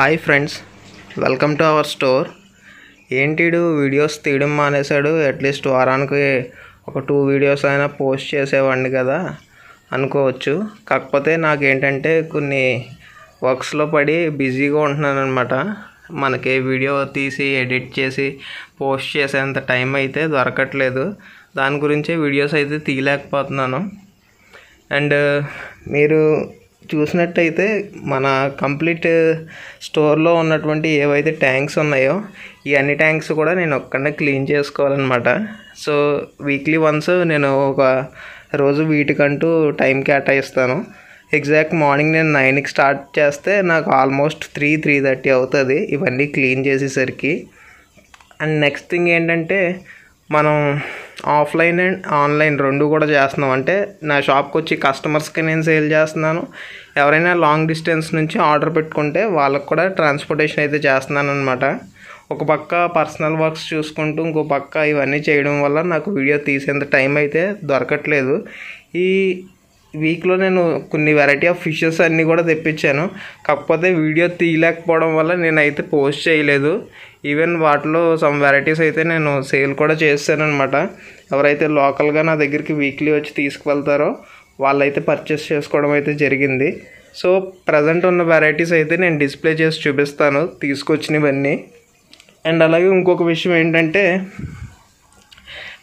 Hi friends welcome to our store. ఏంటిడు videos తీయడం మానేశాడు? At least వారానికి ఒక టూ వీడియోస్ అయినా పోస్ట్ చేసేవాడిని కదా అనుకోవచ్చు. కాకపోతే నాకేంటంటే కొన్ని వర్క్స్లో పడి బిజీగా ఉంటున్నాను అనమాట మనకి వీడియో తీసి ఎడిట్ చేసి పోస్ట్ చేసేంత టైం అయితే దొరకట్లేదు. దాని గురించే వీడియోస్ అయితే తీయలేకపోతున్నాను. అండ్ మీరు చూసినట్టయితే మన కంప్లీట్ స్టోర్లో ఉన్నటువంటి ఏవైతే ట్యాంక్స్ ఉన్నాయో ఈ అన్ని ట్యాంక్స్ కూడా నేను ఒక్కడే క్లీన్ చేసుకోవాలన్నమాట. సో వీక్లీ వన్స్ నేను ఒక రోజు వీటికంటూ టైం కేటాయిస్తాను. ఎగ్జాక్ట్ మార్నింగ్ నేను నైన్కి స్టార్ట్ చేస్తే నాకు ఆల్మోస్ట్ త్రీ త్రీ థర్టీ అవుతుంది ఇవన్నీ క్లీన్ చేసేసరికి. అండ్ నెక్స్ట్ థింగ్ ఏంటంటే మనం ఆఫ్లైన్ అండ్ ఆన్లైన్ రెండు కూడా చేస్తున్నాం. అంటే నా షాప్కి వచ్చి కస్టమర్స్కి నేను సేల్ చేస్తున్నాను. ఎవరైనా లాంగ్ డిస్టెన్స్ నుంచి ఆర్డర్ పెట్టుకుంటే వాళ్ళకు కూడా ట్రాన్స్పోర్టేషన్ అయితే చేస్తున్నాను అనమాట ఒక పక్క పర్సనల్ వర్క్స్ చూసుకుంటూ ఇంకో పక్క ఇవన్నీ చేయడం వల్ల నాకు వీడియో తీసేంత టైం అయితే దొరకట్లేదు. ఈ వీక్లో నేను కొన్ని వెరైటీ ఆఫ్ ఫిషెస్ అన్నీ కూడా తెప్పించాను. కాకపోతే వీడియో తీయలేకపోవడం వల్ల నేనైతే పోస్ట్ చేయలేదు. ఈవెన్ వాటిలో సమ్ వెరైటీస్ అయితే నేను సేల్ కూడా చేస్తానమాట ఎవరైతే లోకల్గా నా దగ్గరికి వీక్లీ వచ్చి తీసుకువెళ్తారో వాళ్ళైతే పర్చేస్ చేసుకోవడం అయితే జరిగింది. సో ప్రజెంట్ ఉన్న వెరైటీస్ అయితే నేను డిస్ప్లే చేసి చూపిస్తాను. తీసుకొచ్చినవన్నీ. అండ్ అలాగే ఇంకొక విషయం ఏంటంటే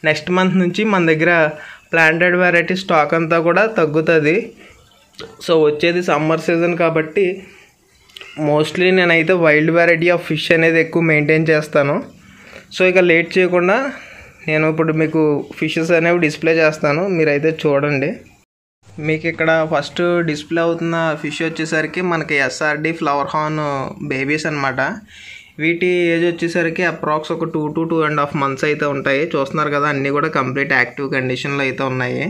నెక్స్ట్ మంత్ నుంచి మన దగ్గర ప్లాంటెడ్ వెరైటీ స్టాక్ అంతా కూడా తగ్గుతుంది. సో వచ్చేది సమ్మర్ సీజన్ కాబట్టి మోస్ట్లీ నేనైతే వైల్డ్ వెరైటీ ఆఫ్ ఫిష్ అనేది ఎక్కువ మెయింటైన్ చేస్తాను. సో ఇక లేట్ చేయకుండా నేను ఇప్పుడు మీకు ఫిషెస్ అనేవి డిస్ప్లే చేస్తాను. మీరైతే చూడండి. మీకు ఇక్కడ ఫస్ట్ డిస్ప్లే అవుతున్న ఫిష్ వచ్చేసరికి మనకి ఎస్ఆర్డి ఫ్లవర్ హార్న్ బేబీస్ అనమాట వీటి ఏజ్ వచ్చేసరికి అప్రాక్స్ ఒక two to two and half months అయితే ఉంటాయి. చూస్తున్నారు కదా అన్నీ కూడా కంప్లీట్ యాక్టివ్ కండిషన్లో అయితే ఉన్నాయి.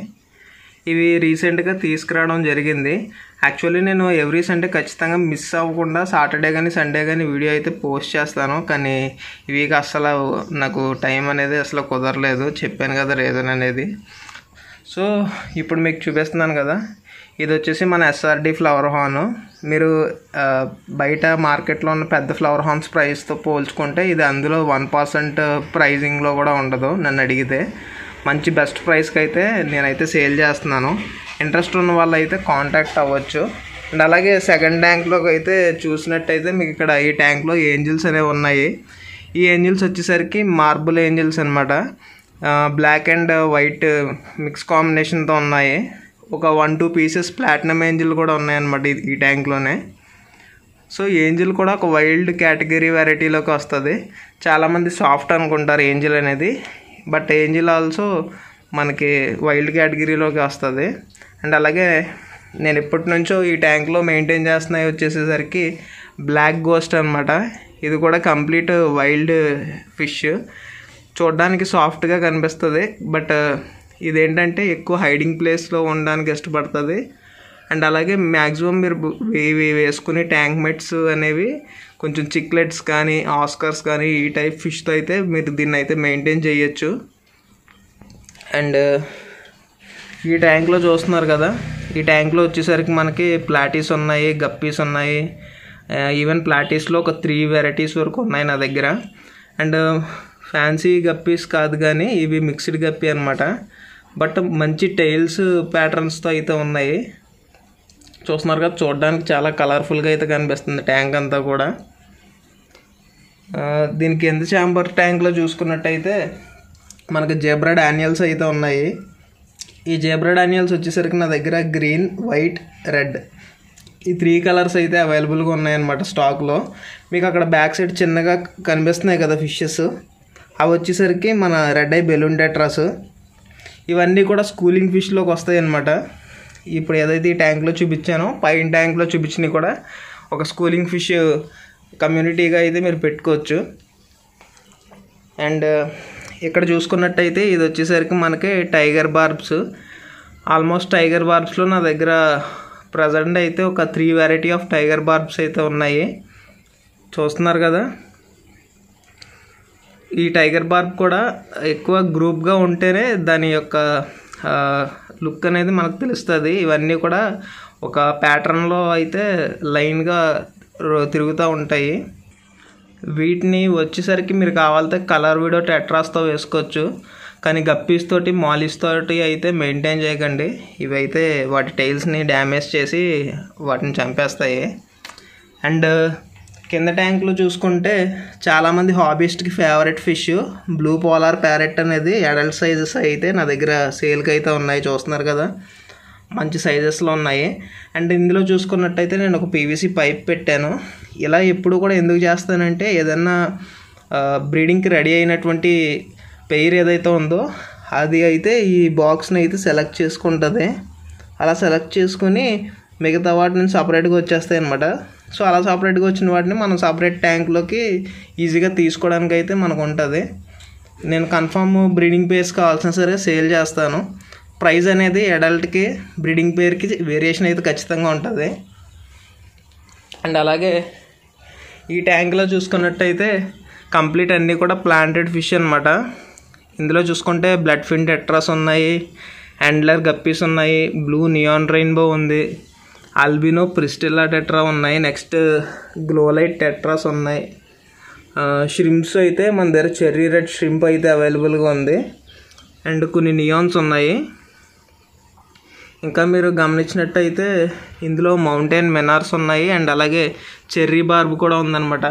ఇవి రీసెంట్గా తీసుకురావడం జరిగింది. యాక్చువల్లీ నేను ఎవ్రీ సండే ఖచ్చితంగా మిస్ అవ్వకుండా సాటర్డే కానీ సండే కానీ వీడియో అయితే పోస్ట్ చేస్తాను. కానీ ఈ వీక్ అసలు నాకు టైం అనేది అసలు కుదరలేదు. చెప్పాను కదా రీజన్ అనేది. సో ఇప్పుడు మీకు చూపిస్తున్నాను కదా. ఇది వచ్చేసి మన ఎస్ఆర్డి ఫ్లవర్ హార్న్ మీరు బయట మార్కెట్లో ఉన్న పెద్ద ఫ్లవర్ హార్న్స్ ప్రైస్తో పోల్చుకుంటే ఇది అందులో వన్ పర్సెంట్ ప్రైజింగ్లో కూడా ఉండదు నన్ను అడిగితే. మంచి బెస్ట్ ప్రైస్కి అయితే నేనైతే సేల్ చేస్తున్నాను. ఇంట్రెస్ట్ ఉన్న వాళ్ళు అయితే కాంటాక్ట్ అవ్వచ్చు. అండ్ అలాగే సెకండ్ ట్యాంక్లోకి అయితే చూసినట్టయితే మీకు ఇక్కడ ఈ ట్యాంక్లో ఏంజిల్స్ అనేవి ఉన్నాయి. ఈ ఏంజిల్స్ వచ్చేసరికి మార్బుల్ ఏంజిల్స్ అనమాట బ్లాక్ అండ్ వైట్ మిక్స్ కాంబినేషన్తో ఉన్నాయి. ఒక one two pieces platinum angel కూడా ఉన్నాయన్నమాట ఈ- ఈ ట్యాంక్లోనే. సో ఏంజిల్ కూడా ఒక వైల్డ్ కేటగిరీ వెరైటీలోకి వస్తుంది. చాలామంది సాఫ్ట్ అనుకుంటారు ఏంజిల్ అనేది. బట్ ఏంజిల్ ఆల్సో మనకి వైల్డ్ కేటగిరీలోకి వస్తుంది. అండ్ అలాగే నేను ఇప్పటి నుంచో ఈ ట్యాంక్లో మెయింటైన్ చేస్తున్నాయి వచ్చేసేసరికి బ్లాక్ గోస్ట్ అనమాట ఇది కూడా కంప్లీట్ వైల్డ్ ఫిష్. చూడడానికి సాఫ్ట్గా కనిపిస్తుంది. బట్ ఇదేంటంటే ఎక్కువ హైడింగ్ ప్లేస్లో ఉండడానికి ఇష్టపడుతుంది. అండ్ అలాగే మ్యాక్సిమం మీరు ఇవి వేసుకునే ట్యాంక్ మెట్స్ అనేవి కొంచెం చిక్లెట్స్ కానీ ఆస్కర్స్ కానీ ఈ టైప్ ఫిష్తో అయితే మీరు దీన్ని అయితే మెయింటైన్ చేయొచ్చు. అండ్ ఈ ట్యాంక్లో చూస్తున్నారు కదా ఈ ట్యాంక్లో వచ్చేసరికి మనకి ప్లాటీస్ ఉన్నాయి గప్పీస్ ఉన్నాయి. Uh, ఈవెన్ ప్లాటీస్లో ఒక త్రీ వెరైటీస్ వరకు ఉన్నాయి నా దగ్గర. అండ్ ఫ్యాన్సీ గప్పీస్ కాదు కానీ ఇవి మిక్స్డ్ గప్పీ అనమాట బట్ మంచి టైల్స్ ప్యాటర్న్స్తో అయితే ఉన్నాయి. చూస్తున్నారు కదా చూడడానికి చాలా కలర్ఫుల్గా అయితే కనిపిస్తుంది ట్యాంక్ అంతా కూడా. దీనికి ఎంత ఛాంబర్ ట్యాంక్లో చూసుకున్నట్టయితే మనకి జేబ్రా డానియల్స్ అయితే ఉన్నాయి. ఈ జేబ్రా డానియల్స్ వచ్చేసరికి నా దగ్గర గ్రీన్ వైట్ రెడ్ ఈ త్రీ కలర్స్ అయితే అవైలబుల్గా ఉన్నాయన్నమాట స్టాక్లో మీకు అక్కడ బ్యాక్ సైడ్ చిన్నగా కనిపిస్తున్నాయి కదా ఫిషెస్ అవి వచ్చేసరికి మన రెడ్ ఐ బెలూన్ టెట్రాస్ ఇవన్నీ కూడా స్కూలింగ్ ఫిష్లోకి వస్తాయి అన్నమాట. ఇప్పుడు ఏదైతే ఈ ట్యాంక్లో చూపించానో పైన ట్యాంక్లో చూపించినవి కూడా ఒక స్కూలింగ్ ఫిష్ కమ్యూనిటీగా అయితే మీరు పెట్టుకోవచ్చు. అండ్ ఇక్కడ చూసుకున్నట్టయితే ఇది వచ్చేసరికి మనకి టైగర్ బార్బ్స్. ఆల్మోస్ట్ టైగర్ బార్బ్స్లో నా దగ్గర ప్రజెంట్ అయితే ఒక three variety of tiger barbs అయితే ఉన్నాయి. చూస్తున్నారు కదా? ఈ టైగర్ బార్బ్ కూడా ఎక్కువ గ్రూప్గా ఉంటేనే దాని యొక్క లుక్ అనేది మనకు తెలుస్తుంది. ఇవన్నీ కూడా ఒక ప్యాటర్న్లో అయితే లైన్గా రో- తిరుగుతూ ఉంటాయి. వీటిని వచ్చేసరికి మీరు కావాలితే కలర్ వీడియో టెట్రాస్తో వేసుకోవచ్చు. కానీ గప్పీస్ తోటి మాలిస్ తోటి అయితే మెయింటైన్ చేయకండి. ఇవైతే వాటి టైల్స్ని డ్యామేజ్ చేసి వాటిని చంపేస్తాయి. అండ్ కింద ట్యాంక్లో చూసుకుంటే చాలామంది హాబీస్ట్కి favourite fish. Blue polar parrot అనేది అడల్ట్ సైజెస్ అయితే నా దగ్గర సేల్కి అయితే ఉన్నాయి చూస్తున్నారు కదా. మంచి సైజెస్లో ఉన్నాయి. అండ్ ఇందులో చూసుకున్నట్టయితే నేను ఒక పీవీసీ పైప్ పెట్టాను. ఇలా ఎప్పుడు కూడా ఎందుకు చేస్తానంటే ఏదన్నా బ్రీడింగ్కి రెడీ అయినటువంటి పెయిర్ ఏదైతే ఉందో అది అయితే ఈ బాక్స్ని అయితే సెలెక్ట్ చేసుకుంటుంది. అలా సెలెక్ట్ చేసుకుని మిగతా వాటిని సపరేట్గా వచ్చేస్తాయి అనమాట సో అలా సపరేట్గా వచ్చిన వాటిని మనం సపరేట్ ట్యాంక్లోకి ఈజీగా తీసుకోవడానికి అయితే మనకు ఉంటుంది నేను కన్ఫామ్ బ్రీడింగ్ పేర్స్ కావాల్సిన సరే సేల్ చేస్తాను. ప్రైస్ అనేది అడల్ట్కి బ్రీడింగ్ పేర్కి వేరియేషన్ అయితే ఖచ్చితంగా ఉంటుంది. అండ్ అలాగే ఈ ట్యాంక్లో చూసుకున్నట్టయితే కంప్లీట్ అన్నీ కూడా ప్లాంటెడ్ ఫిష్ అనమాట ఇందులో చూసుకుంటే బ్లడ్ ఫిన్ టెట్రాస్ ఉన్నాయి హ్యాండ్లర్ గప్పీస్ ఉన్నాయి బ్లూ నియాన్ రెయిన్బో ఉంది. ఆల్బినో ప్రిస్టిల్లా టెట్రా ఉన్నాయి. నెక్స్ట్ గ్లోలైట్ టెట్రాస్ ఉన్నాయి. షిరింప్స్ అయితే మన దగ్గర చెర్రీ రెడ్ షిరింప్ అయితే అవైలబుల్గా ఉంది. అండ్ కొన్ని నియాన్స్ ఉన్నాయి. ఇంకా మీరు గమనించినట్టయితే ఇందులో మౌంటైన్ మెనార్స్ ఉన్నాయి. అండ్ అలాగే చెర్రీ బార్బ్ కూడా ఉందన్నమాట.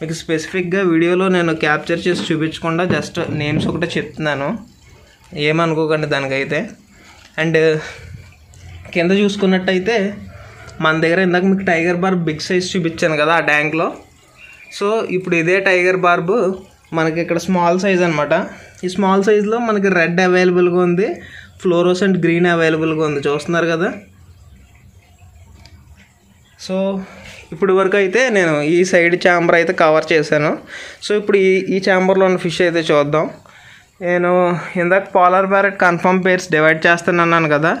మీకు స్పెసిఫిక్గా వీడియోలో నేను క్యాప్చర్ చేసి చూపించకుండా జస్ట్ నేమ్స్ ఒకటే చెప్తున్నాను. ఏమనుకోకండి దానికైతే. అండ్ కింద చూసుకున్నట్టయితే మన దగ్గర ఇందాక మీకు టైగర్ బార్బ్ బిగ్ సైజ్ చూపించాను కదా ఆ ట్యాంక్లో సో ఇప్పుడు ఇదే టైగర్ బార్బ్ మనకి ఇక్కడ స్మాల్ సైజ్ అనమాట ఈ స్మాల్ సైజ్లో మనకి రెడ్ అవైలబుల్గా ఉంది ఫ్లోరోసెంట్ గ్రీన్ అవైలబుల్గా ఉంది చూస్తున్నారు కదా. సో ఇప్పుడు వరకు అయితే నేను ఈ సైడ్ ఛాంబర్ అయితే కవర్ చేశాను. సో ఇప్పుడు ఈ ఈ ఛాంబర్లో ఉన్న ఫిష్ అయితే చూద్దాం. నేను ఇందాక polar parrot confirm pairs divide చేస్తానన్నాను కదా.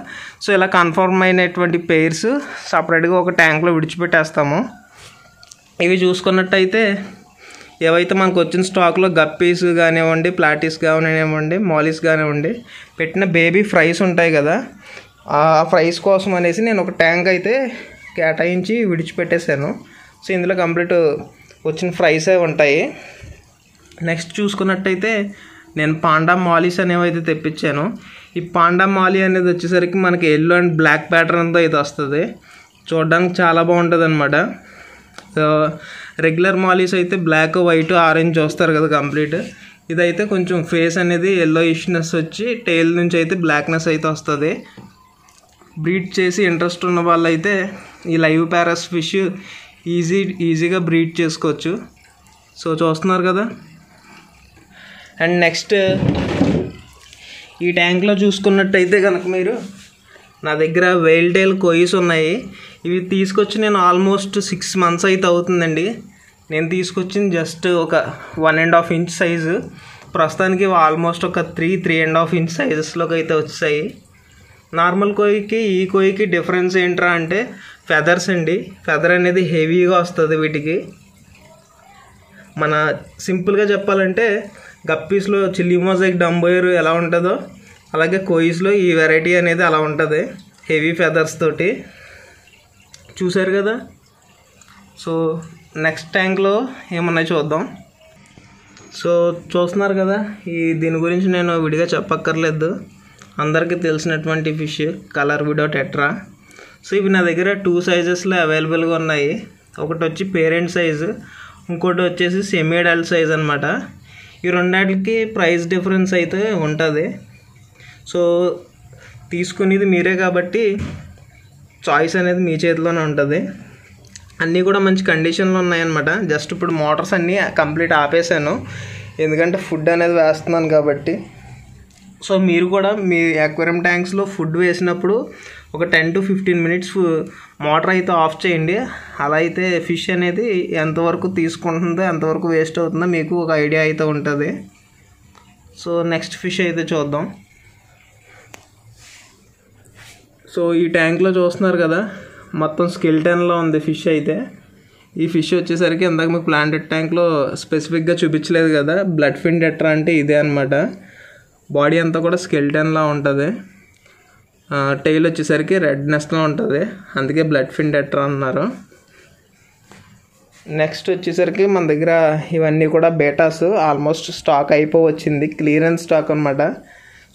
సో ఇలా కన్ఫర్మ్ అయినటువంటి పేర్స్ సపరేట్గా ఒక ట్యాంక్లో విడిచిపెట్టేస్తాము. ఇవి చూసుకున్నట్టయితే ఏవైతే మనకు వచ్చిన స్టాక్లో గప్పీస్ కానివ్వండి ప్లాటీస్ కానివ్వండి మాలిస్ కానివ్వండి పెట్టిన బేబీ ఫ్రైస్ ఉంటాయి కదా. ఆ ఫ్రైస్ కోసం అనేసి నేను ఒక ట్యాంక్ అయితే కేటాయించి విడిచిపెట్టేశాను. సో ఇందులో కంప్లీట్ వచ్చిన ఫ్రైసే ఉంటాయి. నెక్స్ట్ చూసుకున్నట్టయితే నేను పాండా మాలీస్ అనేవి అయితే తెప్పించాను. ఈ పాండా మాలీ అనేది వచ్చేసరికి మనకి ఎల్లో అండ్ బ్లాక్ ప్యాటర్న్తో అయితే వస్తుంది. చూడడానికి చాలా బాగుంటుంది అనమాట సో రెగ్యులర్ మాలీస్ అయితే బ్లాక్ వైట్ ఆరెంజ్ వస్తారు కదా కంప్లీట్ ఇదైతే కొంచెం ఫేస్ అనేది ఎల్లో ఇష్నెస్ వచ్చి టైల్ నుంచి అయితే బ్లాక్నెస్ అయితే వస్తుంది. బ్రీడ్ చేసి ఇంట్రెస్ట్ ఉన్న వాళ్ళు అయితే ఈ లైవ్ ప్యారస్ ఫిష్ ఈజీ ఈజీగా బ్రీడ్ చేసుకోవచ్చు. సో చూస్తున్నారు కదా? అండ్ నెక్స్ట్ ఈ ట్యాంక్లో చూసుకున్నట్టయితే కనుక మీరు నా దగ్గర వెయిల్ టైల్ కొయ్యస్ ఉన్నాయి. ఇవి తీసుకొచ్చి నేను ఆల్మోస్ట్ సిక్స్ మంత్స్ అయితే అవుతుందండి. నేను తీసుకొచ్చింది జస్ట్ ఒక one and half inch size ప్రస్తుతానికి ఆల్మోస్ట్ ఒక three three and half inch సైజెస్లోకి అయితే వచ్చాయి. నార్మల్ కోయికి ఈ కోయికి డిఫరెన్స్ ఏంట్రా అంటే ఫెదర్స్ అండి. ఫెదర్ అనేది హెవీగా వస్తుంది వీటికి. మన సింపుల్గా చెప్పాలంటే గప్పీస్లో చిల్లీ మొజైక్ డంబోయర్ ఎలా ఉంటుందో అలాగే కోయిస్లో ఈ వెరైటీ అనేది అలా ఉంటుంది హెవీ ఫెదర్స్ తోటి. చూసారు కదా? సో నెక్స్ట్ ట్యాంక్లో ఏమన్నా చూద్దాం. సో చూస్తున్నారు కదా? ఈ దీని గురించి నేను విడిగా చెప్పక్కర్లేదు. అందరికీ తెలిసినటువంటి fish colour widow tetra so ఇవి నా దగ్గర టూ సైజెస్లో అవైలబుల్గా ఉన్నాయి. ఒకటి వచ్చి పేరెంట్ సైజు ఇంకోటి వచ్చేసి సెమీ అడల్ట్ సైజ్ అనమాట ఈ రెండాటికి ప్రైస్ డిఫరెన్స్ అయితే ఉంటుంది. సో తీసుకునేది మీరే కాబట్టి చాయిస్ అనేది మీ చేతిలోనే ఉంటుంది. అన్నీ కూడా మంచి కండిషన్లో ఉన్నాయన్నమాట. జస్ట్ ఇప్పుడు మోటార్స్ అన్నీ కంప్లీట్ ఆపేసాను. ఎందుకంటే ఫుడ్ అనేది వేస్తున్నాను కాబట్టి. సో మీరు కూడా మీ అక్వేరియం ట్యాంక్స్లో ఫుడ్ వేసినప్పుడు ఒక ten to fifteen minutes motor అయితే ఆఫ్ చేయండి. అలా అయితే ఫిష్ అనేది ఎంతవరకు తీసుకుంటుందో ఎంతవరకు వేస్ట్ అవుతుందో మీకు ఒక ఐడియా అయితే ఉంటుంది. సో నెక్స్ట్ ఫిష్ అయితే చూద్దాం. సో ఈ ట్యాంక్లో చూస్తున్నారు కదా మొత్తం స్కెల్టన్లో ఉంది ఫిష్ అయితే. ఈ ఫిష్ వచ్చేసరికి ఇందాక మీకు ప్లాంటెడ్ ట్యాంక్లో స్పెసిఫిక్గా చూపించలేదు కదా బ్లడ్ ఫిన్ టెట్రా అంటే ఇదే అనమాట బాడీ అంతా కూడా స్కెల్టన్లా ఉంటుంది. టైల్ వచ్చేసరికి రెడ్నెస్లో ఉంటుంది. అందుకే బ్లడ్ ఫిన్ టెట్రా అన్నారు. నెక్స్ట్ వచ్చేసరికి మన దగ్గర ఇవన్నీ కూడా బేటాస్ ఆల్మోస్ట్ స్టాక్ అయిపో వచ్చింది క్లియరెన్స్ స్టాక్ అనమాట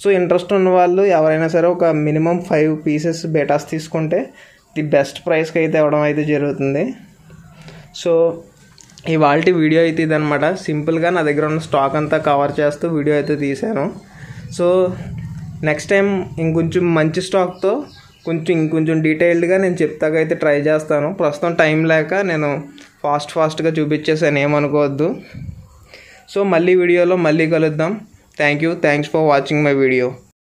సో ఇంట్రెస్ట్ ఉన్న వాళ్ళు ఎవరైనా సరే ఒక మినిమం ఫైవ్ పీసెస్ బేటాస్ తీసుకుంటే ది బెస్ట్ ప్రైస్కి అయితే ఇవ్వడం అయితే జరుగుతుంది. సో ఇవాళ వీడియో అయితే ఇదనమాట సింపుల్గా నా దగ్గర ఉన్న స్టాక్ అంతా కవర్ చేస్తూ వీడియో అయితే తీశాను. సో నెక్స్ట్ టైం ఇంకొంచెం మంచి స్టాక్తో కొంచెం ఇంకొంచెం డీటెయిల్డ్గా నేను చెప్తాకైతే ట్రై చేస్తాను. ప్రస్తుతం టైం లేక నేను ఫాస్ట్ ఫాస్ట్గా చూపించేసాను ఏమనుకోవద్దు. సో మళ్ళీ వీడియోలో మళ్ళీ కలుద్దాం. Thank you thanks for watching my video